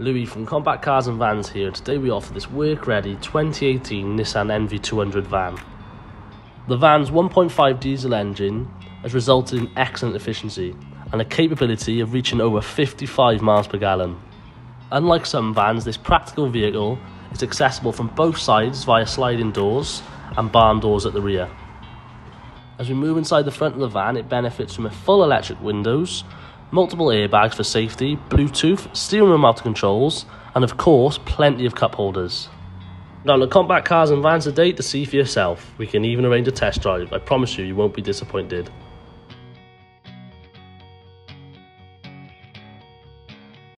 Louis from Compact Cars and Vans here. Today we offer this work-ready 2018 Nissan NV200 van. The van's 1.5 diesel engine has resulted in excellent efficiency and a capability of reaching over 55 miles per gallon. Unlike some vans, this practical vehicle is accessible from both sides via sliding doors and barn doors at the rear. As we move inside the front of the van, it benefits from a full electric windows, multiple airbags for safety, Bluetooth, steering wheel mounted controls, and of course, plenty of cup holders. Now, look Compact Cars and Vans today to see for yourself. We can even arrange a test drive. I promise you, you won't be disappointed.